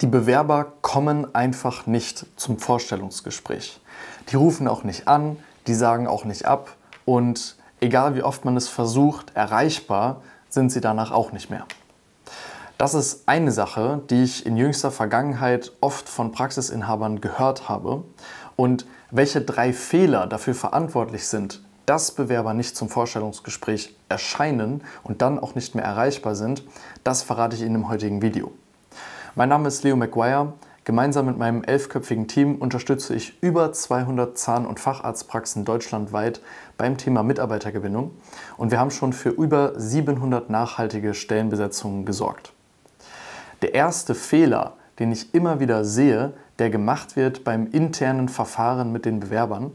Die Bewerber kommen einfach nicht zum Vorstellungsgespräch. Die rufen auch nicht an, die sagen auch nicht ab und egal wie oft man es versucht, erreichbar sind sie danach auch nicht mehr. Das ist eine Sache, die ich in jüngster Vergangenheit oft von Praxisinhabern gehört habe. Und welche drei Fehler dafür verantwortlich sind, dass Bewerber nicht zum Vorstellungsgespräch erscheinen und dann auch nicht mehr erreichbar sind, das verrate ich Ihnen im heutigen Video. Mein Name ist Leo McGuire. Gemeinsam mit meinem elfköpfigen Team unterstütze ich über 200 Zahn- und Facharztpraxen deutschlandweit beim Thema Mitarbeitergewinnung und wir haben schon für über 700 nachhaltige Stellenbesetzungen gesorgt. Der erste Fehler, den ich immer wieder sehe, der gemacht wird beim internen Verfahren mit den Bewerbern,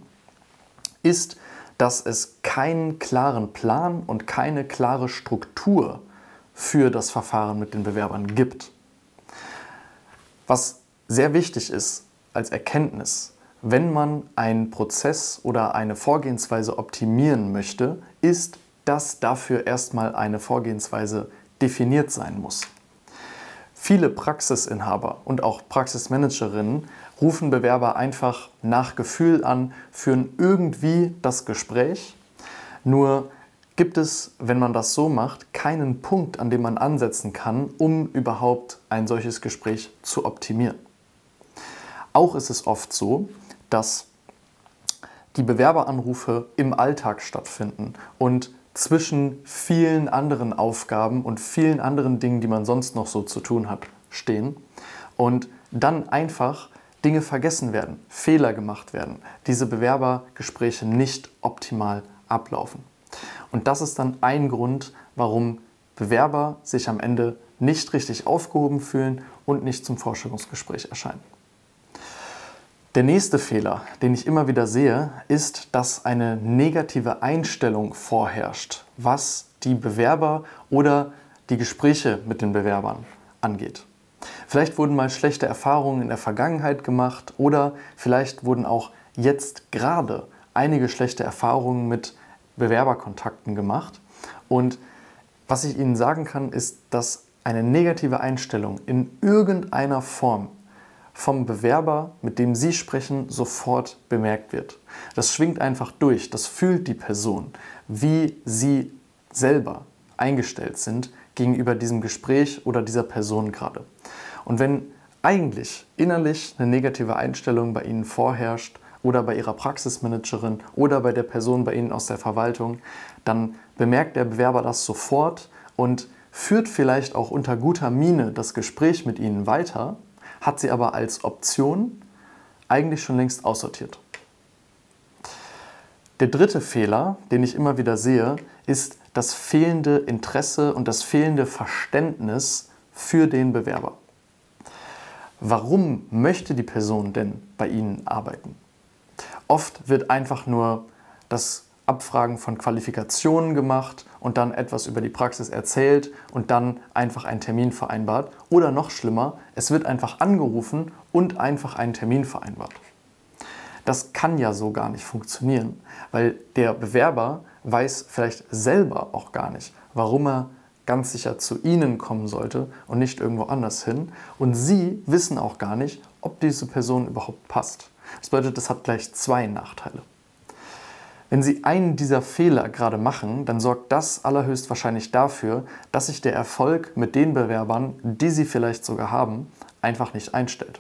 ist, dass es keinen klaren Plan und keine klare Struktur für das Verfahren mit den Bewerbern gibt. Was sehr wichtig ist als Erkenntnis, wenn man einen Prozess oder eine Vorgehensweise optimieren möchte, ist, dass dafür erstmal eine Vorgehensweise definiert sein muss. Viele Praxisinhaber und auch Praxismanagerinnen rufen Bewerber einfach nach Gefühl an, führen irgendwie das Gespräch. Nur gibt es, wenn man das so macht, keinen Punkt, an dem man ansetzen kann, um überhaupt ein solches Gespräch zu optimieren. Auch ist es oft so, dass die Bewerberanrufe im Alltag stattfinden und zwischen vielen anderen Aufgaben und vielen anderen Dingen, die man sonst noch so zu tun hat, stehen und dann einfach Dinge vergessen werden, Fehler gemacht werden, diese Bewerbergespräche nicht optimal ablaufen. Und das ist dann ein Grund, warum Bewerber sich am Ende nicht richtig aufgehoben fühlen und nicht zum Vorstellungsgespräch erscheinen. Der nächste Fehler, den ich immer wieder sehe, ist, dass eine negative Einstellung vorherrscht, was die Bewerber oder die Gespräche mit den Bewerbern angeht. Vielleicht wurden mal schlechte Erfahrungen in der Vergangenheit gemacht oder vielleicht wurden auch jetzt gerade einige schlechte Erfahrungen mit Bewerberkontakten gemacht. Und was ich Ihnen sagen kann, ist, dass eine negative Einstellung in irgendeiner Form vom Bewerber, mit dem Sie sprechen, sofort bemerkt wird. Das schwingt einfach durch, das fühlt die Person, wie Sie selber eingestellt sind gegenüber diesem Gespräch oder dieser Person gerade. Und wenn eigentlich innerlich eine negative Einstellung bei Ihnen vorherrscht, oder bei Ihrer Praxismanagerin oder bei der Person bei Ihnen aus der Verwaltung, dann bemerkt der Bewerber das sofort und führt vielleicht auch unter guter Miene das Gespräch mit Ihnen weiter, hat sie aber als Option eigentlich schon längst aussortiert. Der dritte Fehler, den ich immer wieder sehe, ist das fehlende Interesse und das fehlende Verständnis für den Bewerber. Warum möchte die Person denn bei Ihnen arbeiten? Oft wird einfach nur das Abfragen von Qualifikationen gemacht und dann etwas über die Praxis erzählt und dann einfach einen Termin vereinbart. Oder noch schlimmer, es wird einfach angerufen und einfach einen Termin vereinbart. Das kann ja so gar nicht funktionieren, weil der Bewerber weiß vielleicht selber auch gar nicht, warum er ganz sicher zu Ihnen kommen sollte und nicht irgendwo anders hin. Und Sie wissen auch gar nicht, ob diese Person überhaupt passt. Das bedeutet, das hat gleich zwei Nachteile. Wenn Sie einen dieser Fehler gerade machen, dann sorgt das allerhöchstwahrscheinlich dafür, dass sich der Erfolg mit den Bewerbern, die Sie vielleicht sogar haben, einfach nicht einstellt.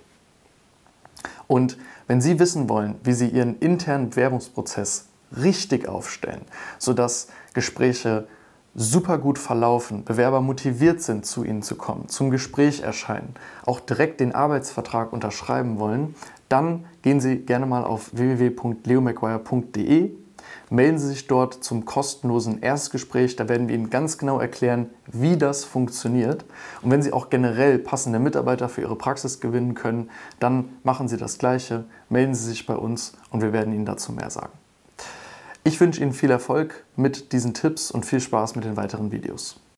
Und wenn Sie wissen wollen, wie Sie Ihren internen Bewerbungsprozess richtig aufstellen, sodass Gespräche super gut verlaufen, Bewerber motiviert sind, zu Ihnen zu kommen, zum Gespräch erscheinen, auch direkt den Arbeitsvertrag unterschreiben wollen, dann gehen Sie gerne mal auf www.leomcguire.de, melden Sie sich dort zum kostenlosen Erstgespräch. Da werden wir Ihnen ganz genau erklären, wie das funktioniert. Und wenn Sie auch generell passende Mitarbeiter für Ihre Praxis gewinnen können, dann machen Sie das Gleiche, melden Sie sich bei uns und wir werden Ihnen dazu mehr sagen. Ich wünsche Ihnen viel Erfolg mit diesen Tipps und viel Spaß mit den weiteren Videos.